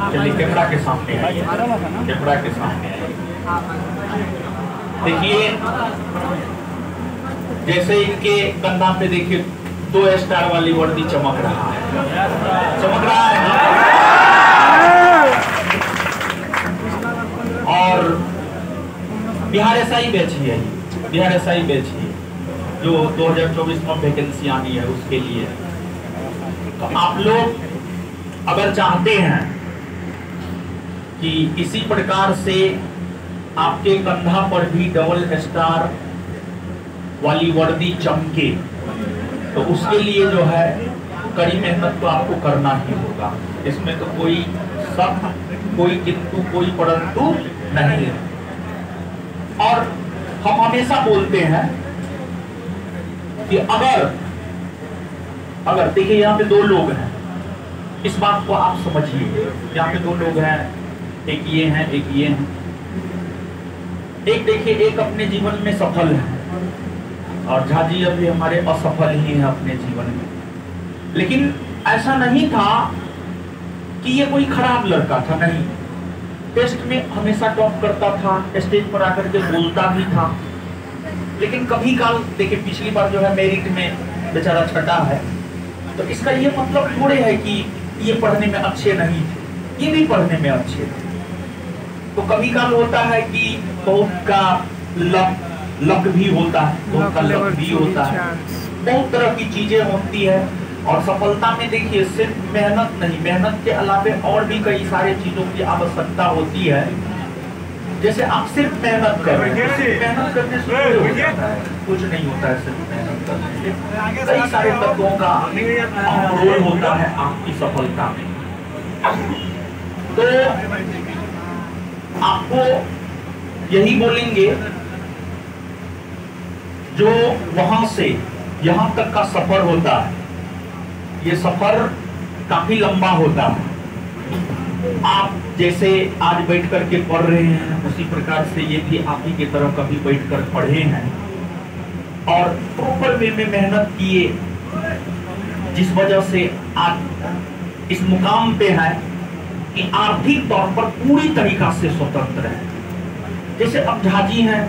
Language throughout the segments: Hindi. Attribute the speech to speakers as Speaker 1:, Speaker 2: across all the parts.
Speaker 1: चलिए कैमरा के सामने कैमरा के सामने देखिए जैसे इनके कंधा पे देखिए दो स्टार वाली वर्दी चमक रहा है। चमक रहा है? और बिहार एस आई बैच ही है बिहार एस आई बैच ही है, जो 2024 में वैकेंसी आनी है उसके लिए। तो आप लोग अगर चाहते हैं कि इसी प्रकार से आपके कंधा पर भी डबल स्टार वाली वर्दी चमके तो उसके लिए जो है कड़ी मेहनत तो आपको करना ही होगा। इसमें तो कोई सब कोई किंतु कोई परंतु नहीं है। और हम हमेशा बोलते हैं कि अगर अगर, देखिए यहाँ पे दो लोग हैं। इस बात को आप समझिए। यहाँ पे दो लोग हैं। एक ये हैं, एक ये हैं। एक देखिए, एक अपने जीवन में सफल है। और झाजी अभी हमारे असफल ही हैं अपने जीवन में। लेकिन ऐसा नहीं था कि ये कोई खराब लड़का था, नहीं। टेस्ट में हमेशा टॉप करता था, स्टेज पर आकर के बोलता भी था। लेकिन कभी काल, देखिए, पिछली बार जो है मेरिट में बेचारा छटा है। तो इसका ये मतलब थोड़े है कि ये पढ़ने में अच्छे नहीं थे। ये भी पढ़ने में अच्छे थे। तो कभी काल होता है कि बहुत का लक लक भी होता है बहुत का लक भी होता है। बहुत तरह की चीज़ें होती है और सफलता में देखिए सिर्फ़ मेहनत नहीं मेहनत के अलावे और भी कई सारे चीज़ों की आवश्यकता होती है। जैसे आप सिर्फ़ मेहनत कर रहे हैं सिर्फ़ मेहनत करने से कुछ हो जाता है कुछ नहीं होता है सिर्फ़ मेहनत करने से। कई सारे तत्वों का रोल होता है आपकी सफलता में। तो आपको यही बोलेंगे जो वहाँ से यहाँ तक का सफ़र होता है, ये सफ़र काफ़ी लंबा होता है। आप जैसे आज बैठ कर के पढ़ रहे हैं, उसी प्रकार से ये भी आप ही की तरह कभी बैठ कर पढ़े हैं। और प्रॉपर वे में मेहनत किए, जिस वजह से आज इस मुकाम पे है कि आर्थिक तौर पर पूरी तरीका से स्वतंत्र है। जैसे अब झाजी हैं,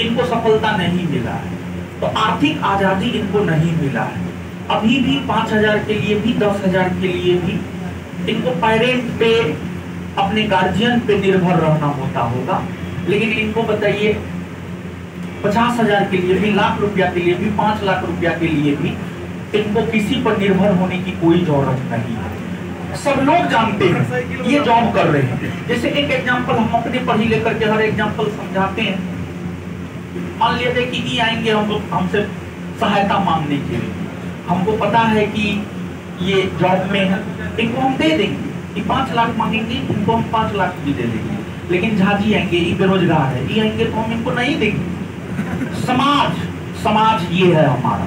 Speaker 1: इनको सफलता नहीं मिला है। तो आर्थिक आज़ादी इनको नहीं मिला है। अभी भी पाँच हज़ार के लिए भी, दस हज़ार के लिए भी इनको पेरेंट पे, अपने गार्जियन पे निर्भर रहना होता होगा। लेकिन इनको बताइए, पचास हज़ार के लिए भी, लाख रुपया के लिए भी, पाँच लाख रुपया के लिए भी इनको किसी पर निर्भर होने की कोई ज़रूरत नहीं है। सब लोग जानते हैं, ये जॉब कर रहे हैं। जैसे एक एग्जांपल हम अपने पढ़ी लेकर के हर एग्जांपल समझाते हैं। मान लीजिए कि ये आएँगे हम लोग हमसे सहायता मांगने के लिए। हमको पता है कि ये जॉब में है, इनको हम दे देंगे। कि पाँच लाख मांगेंगे, इनको हम पाँच लाख भी दे देंगे। लेकिन झाजी आएँगे ये बेरोजगार है ये आएँगे तो हम इनको नहीं देंगे। समाज समाज ये है हमारा।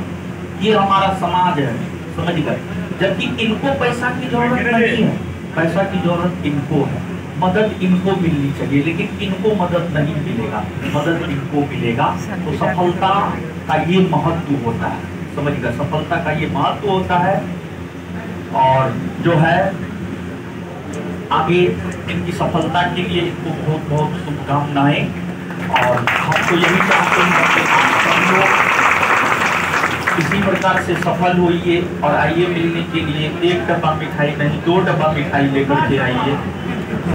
Speaker 1: ये हमारा समाज है। समझ गए जबकि इनको पैसा की ज़रूरत नहीं है। पैसा की ज़रूरत इनको है। मदद इनको मिलनी चाहिए लेकिन इनको मदद नहीं मिलेगा। मदद इनको मिलेगा। तो सफलता का ये महत्व होता है। समझ गए? सफलता का ये महत्व होता है। और जो है आगे इनकी सफलता के लिए इनको बहुत बहुत शुभकामनाएँ। और हम तो यही चाहते हैं इसी प्रकार से सफल होइए और आइए मिलने के लिए एक डब्बा मिठाई नहीं, दो डब्बा मिठाई लेकर के आइए।